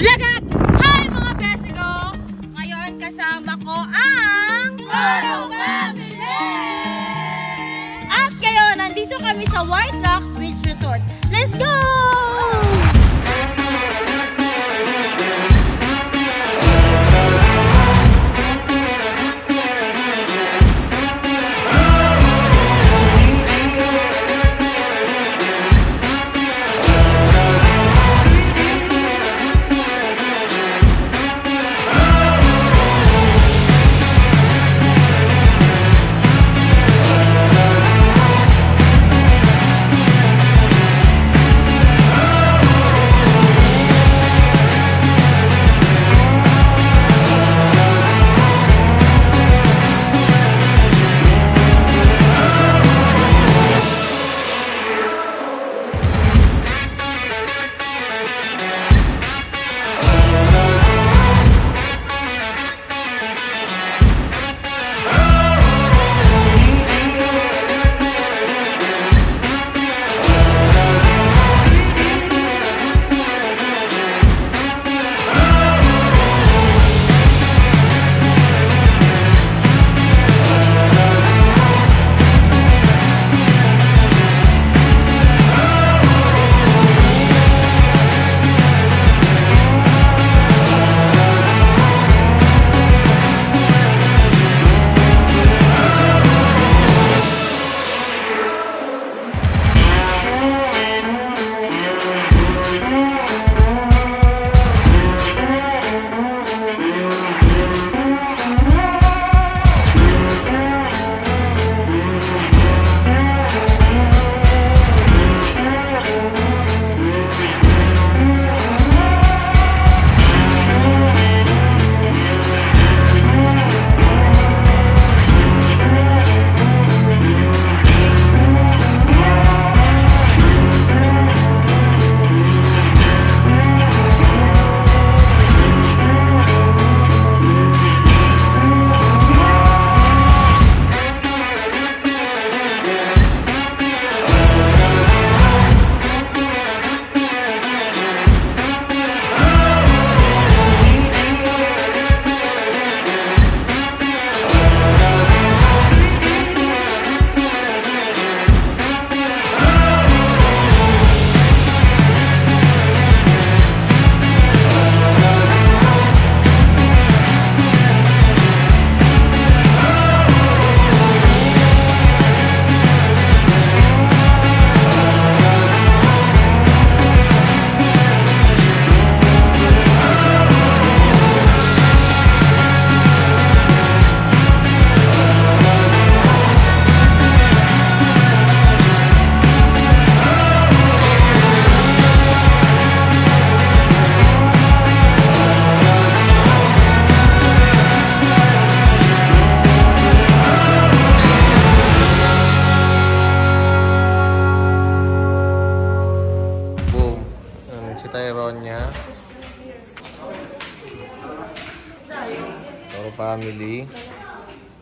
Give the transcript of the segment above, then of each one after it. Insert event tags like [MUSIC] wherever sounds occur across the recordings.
Vlogag! Hi mga besigo! Ngayon kasama ko ang... Oro Family! At ngayon, nandito kami sa White Rock Beach Resort. Let's go!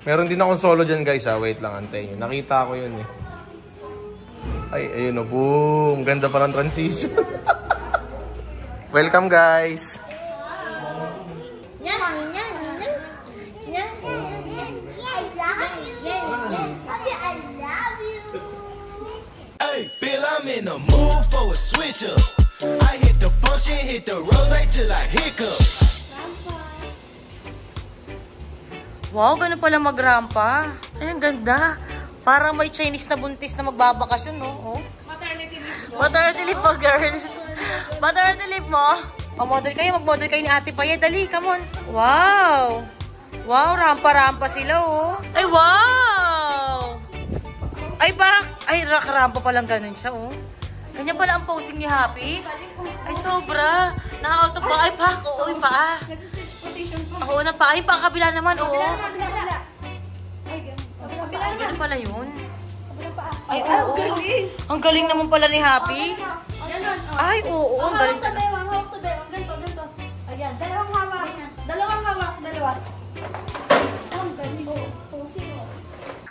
Meron din akong solo dyan guys ha. Wait lang, antayin nyo. Nakita ko yun eh. Ay, ayun o. Boom. Ganda pa ng transition. Welcome guys. Hey, Bill, I'm in the mood for a switch up. I hit the function, hit the rose till I hiccup. Wow, ganun pala magrampa. Ay, ang ganda. Parang may Chinese na buntis na magbabakasyon, no? Oh. Maternity leave Maternity leave mo, girl. Maternity leave mo. Mag-model kayo, mag-model kayo ni Ate Paya. Dali, come on. Wow. Wow, rampa-rampa sila, oh. Ay, wow. Ay, bak. Ay, rak-rampa palang ganun siya, oh. Ganyan pala ang posing ni Happy. Ay, sobra. Na-out of ba? Ay, pak. Oo, paa. Oo, na paa. Ay, paa kabila naman, oo. Ay, ganun pala yun. Ay, oo. Ang galing naman pala ni Happy. Ay, oo. Ang galing Hawak sa talaga. bewang, hawak sa bewang. Ganito, ganito. Ayan, dalawang hawak. Dalawang hawak, dalawa. Ang galing.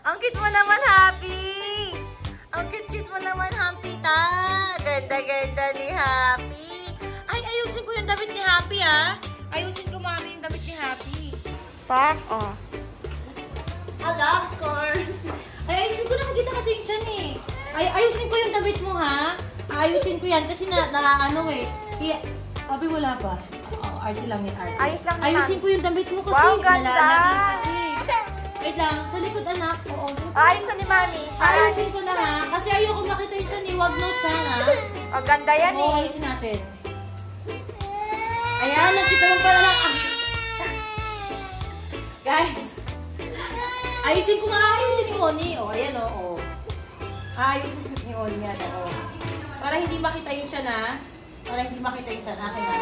Ang cute mo naman, Happy! Ang cute-cute mo naman, Happy ta! Ganda-ganda ni Happy! Ay, ayusin ko yun, yung damit ni Happy, ah. Ayusin ko, mami, yung damit ni Happy. Pak, oh. Hala, of course. Ay, ayusin ko nakikita kasi yung tiyan eh. Ay, ayusin ko yung damit mo ha. Ayusin ko yan kasi na, na ano eh. Kaya, Abi, wala pa. Oo, arte lang yun, arte. Ayos lang naman. Ayusin ko yung damit mo kasi. Wow, ganda. nalalaglag kasi. Wait lang, sa likod anak. Oo. Ayos na ni Mami. Ayusin ko na ha. Kasi ayoko makita yung tiyan eh. Wag no tiyan ha. Oh, ganda yan Oo, eh. ayusin natin. Ayan, nakita mo pala lang. Ah. Guys, ayusin ko nga, ayusin ni Oni. O, ayan o. Oh, Ayusin ni Oni yan, o. Para hindi makita yung tiyan, ha? Para hindi makita yung tiyan, akin na.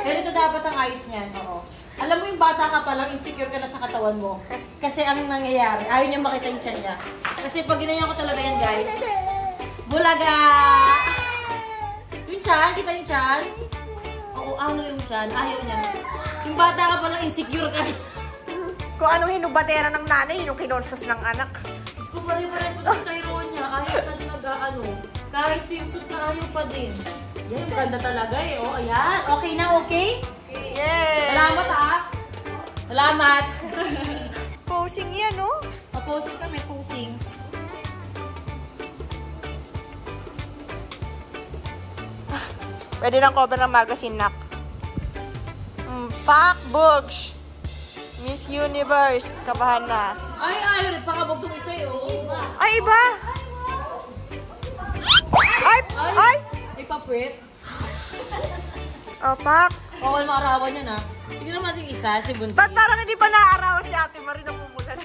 Pero ito dapat ang ayos niyan, oo. Alam mo yung bata ka pa lang, insecure ka na sa katawan mo. Kasi ang nangyayari, ayaw niya makita yung tiyan niya. Kasi pag ginanyan ko talaga yan, guys, bulaga! Yung tiyan, kita yung tiyan? Ano yung tiyan? Ayaw niya. Yung bata ka pa lang, insecure ka. Kung anong hinubatera ng nanay, yung kinonsyos ng anak. Diyos ko pare-pares mo sa Tyrone niya. Ayaw siya na nag-ano. Kahit swimsuit na ayaw pa din. Yan, yung ganda talaga eh. Oh, ayan. Okay na, okay? Yes! Salamat ah. Salamat. [LAUGHS] Posing yan, oh. Paposing kami, posing. Pwede ng cover ng magazine, nak. Mm, Pak, Bugs. Miss Universe, kabahan na. Ay, rin. Pakabog tong isa eh. Oh. Ay, iba! Ay! Ay! Ay, papwit. Oh, Pak. Bawal maarawan yan ah. Tignan naman yung isa, si Buntis. Ba't parang hindi pa naaaraw si Ate Marie na pumulan?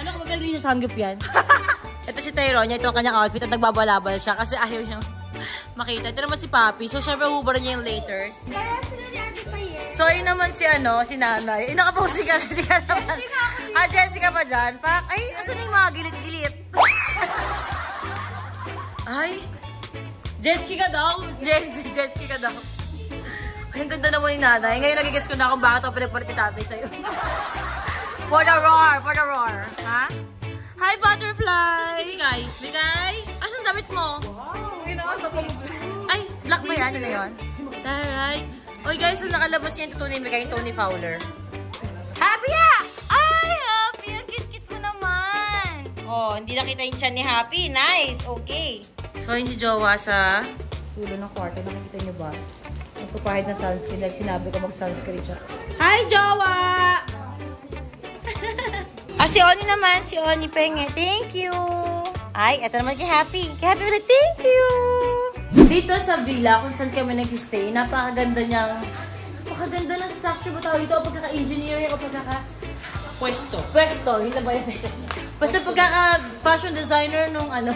Ano ka ba sa sanggip yan? [LAUGHS] ito si Tyrone, ito ang kanyang outfit at nagbabalabal siya kasi ayaw niyang makita. Ito naman si Papi. So, syempre, uubara niya yung laters. So, yun naman si ano, si nanay. Eh, nakaposi ka na, hindi ka naman. Ah, Jessica pa dyan? Pa, ay, asan na yung mga gilit-gilit? [LAUGHS] ay, jetski ka daw. Jetski, jetski ka daw. Ay, ang ganda naman yung nanay. Ngayon, nagigets ko na kung bakit ako pinagpalit ni tatay sa'yo. [LAUGHS] For the roar, for the roar. Ha? Hi, butterfly! Si Bigay. Bigay? Asan damit mo? Ay, black ba yan? Na yun? Alright. Oy guys, so nakalabas niya yung tutunay Bigay yung Tony Fowler. Happy ya! Ay, Happy! Ang kit-kit mo naman! Oh, hindi nakita yung chan ni Happy. Nice! Okay. So, yun si Jowa sa ulo ng kwarto. Nakikita niyo ba? Nagpapahid ng sunscreen. Like sinabi ko mag-sunscreen siya. Hi, Jowa! [LAUGHS] ah, si Oni naman. Si Oni Penge. Thank you! Ay, eto naman kay Happy. Kay Happy ulit. Thank you! Dito sa villa, kung saan kami nag-stay, napakaganda niyang, napakaganda ng structure mo tawag dito, o pagkaka-engineering, o pagkaka... Pwesto. Pwesto, yun na ba yun? Basta pagkaka-fashion designer nung ano,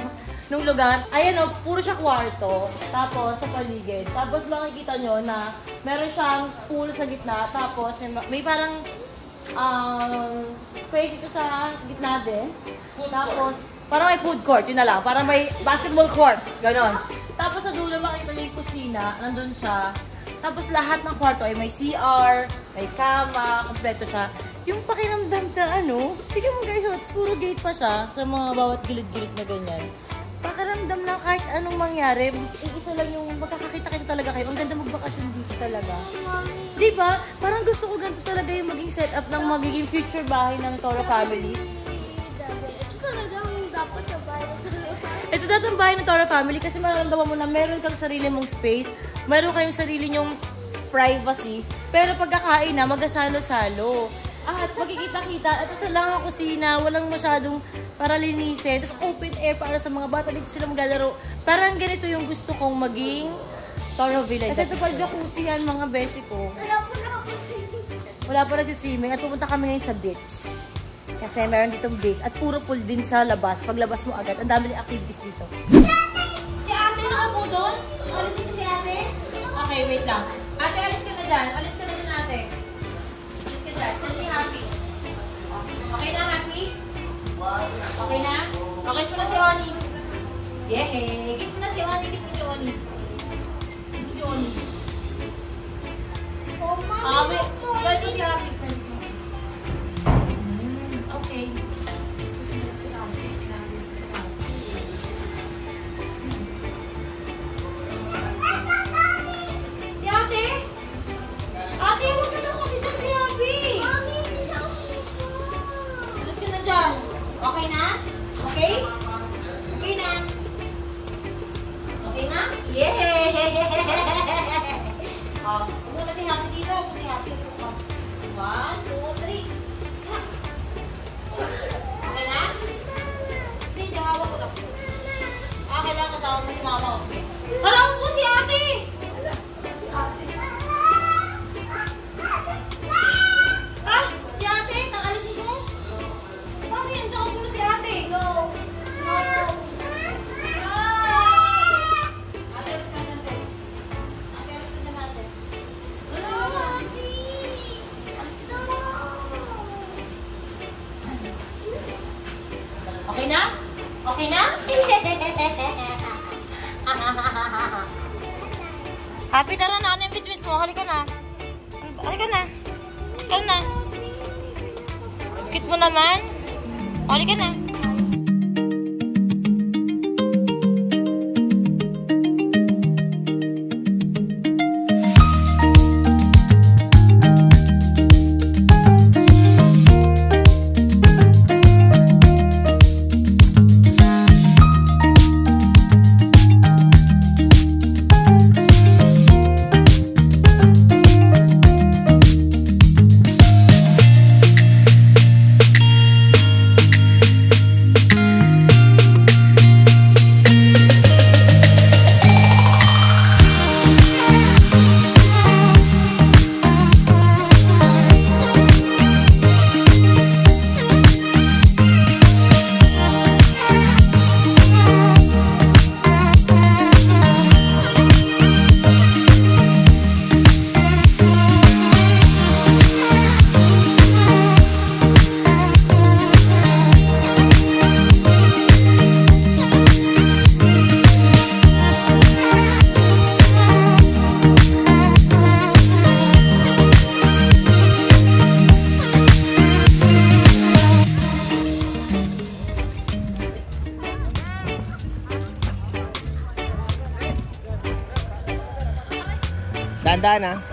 nung lugar. Ayan o, puro siya kwarto. Tapos, sa paligid. Tapos makikita nyo na meron siyang pool sa gitna. Tapos, may, parang um, space ito sa gitna din. Tapos, parang may food court, yun na lang. Parang may basketball court, ganon. Tapos sa dulo makita niyo yung kusina, nandun siya. Tapos lahat ng kwarto ay may CR, may kama, kompleto siya. Yung pakiramdam na ano, tignan mo guys, oh, puro gate pa siya sa mga bawat gilid-gilid na ganyan. Pakiramdam na kahit anong mangyari, isa lang yung magkakakita-kita talaga kayo. Ang ganda magbakasyon dito talaga. Di ba? Parang gusto ko ganito talaga yung maging setup ng magiging future bahay ng Toro family. Ito dati ang bahay ng Toro family kasi mararamdaman mo na meron kang sarili mong space, meron kayong sarili nyong privacy, pero pagkakain na, magasalo-salo. At magkikita-kita, at isa lang ang kusina, walang masyadong para linisin. Tapos open air para sa mga bata, dito sila maglalaro. Parang ganito yung gusto kong maging Toro Village. Kasi ito pa jacuzzi yan, mga besi ko. Wala pa nag-swimming at pupunta kami ngayon sa beach. Kasi meron ditong beach at puro pool din sa labas. Paglabas mo agad, ang dami ng activities dito. Si ate na po doon? Alisin ko si ate? Okay, wait lang. Ate, alis ka na dyan. Alis ka na dyan, ate. Alis ka dyan. Tell me happy. Okay na, happy? Okay na? Okay, mo na si Oni. Yay! Kiss mo na si Oni. Kiss mo si Oni. Kiss mo si Oni. Ah, may... Friend ko si happy. Friend Saus 险 halika na. Halika na. Halika na. Cute mo naman. Halika na. sana.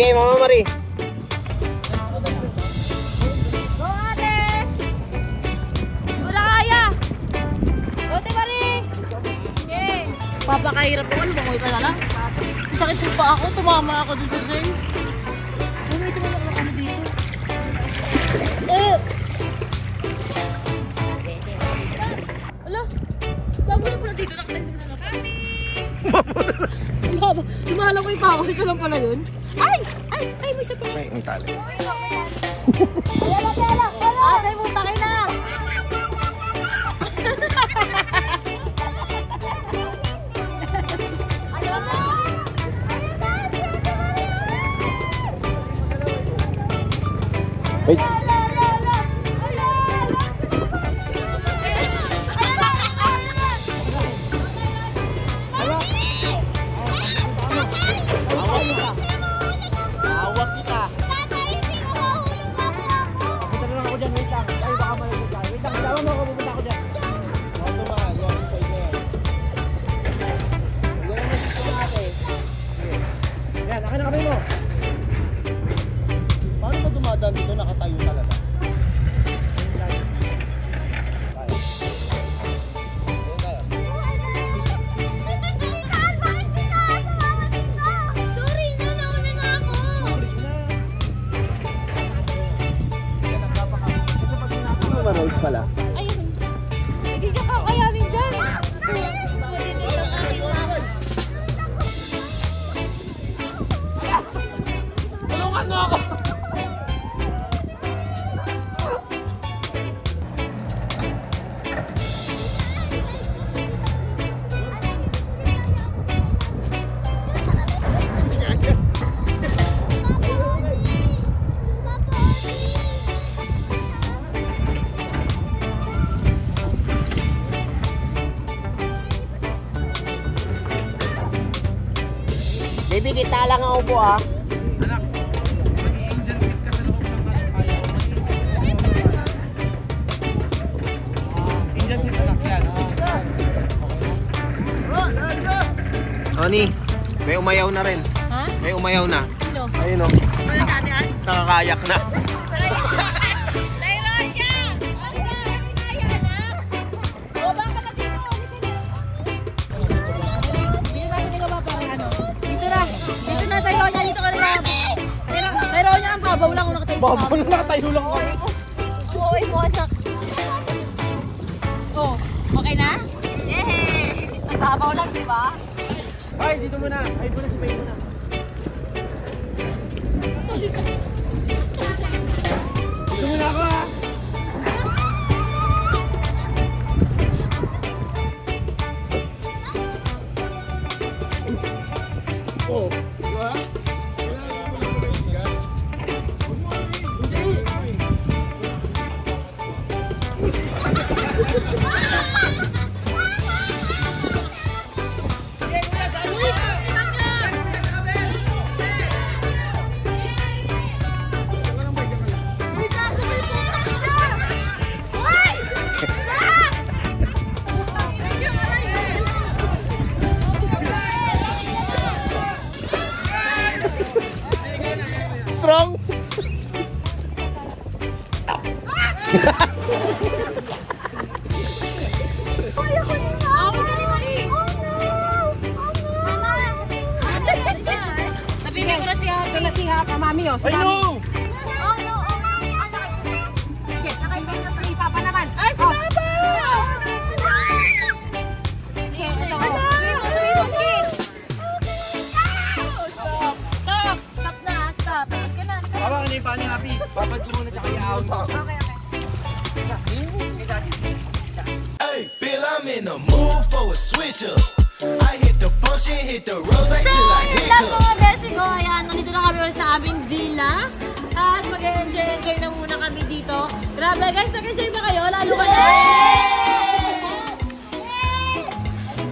Sige, Mama Marie. Go, ate! Wala kaya! Bote pa rin! Okay. Papakahirap ko. Ano, bangoy ka na lang. Sakit ko pa ako. Tumama ako dun sa sir. Ay, may tumama ako ano dito. Eh! Ala! Bago na pala dito. Nakatayo na lang. Kami! Baba. Lumala ko yung pawal. Ikaw lang pala yun. Ay! Ay! Ay! May isa pa. May, tali. Ate, puta kayo na! Wait. Pala? Baby, kita lang ako po ah. Tony, may umayaw na rin. Ha? May umayaw na. Ayun oh, sa ate, Han? nakakayak na. Babaw na nakatayo lang ako. Oo, mo anak. Oh, okay na? Yay! Ang babaw lang, di ba? Ay, dito muna. Ay, muna si May muna. Dito muna ako ah. Up. I hit the function, hit the rose till I Love hiccup. mga beses ko. Ayan, nandito na kami ulit sa aming villa. At mag-enjoy-enjoy na muna kami dito. Grabe guys, nag-enjoy ba kayo? Lalo ka na!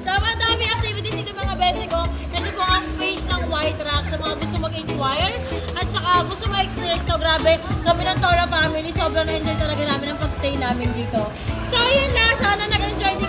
Tama dami activities dito mga beses ko. Nandito po ang page ng White Rock sa mga gusto mag-inquire. At saka gusto mag-experience. So grabe, kami ng Tora family, sobrang na-enjoy talaga namin ang pag-stay namin dito. So ayun na, sana nag-enjoy din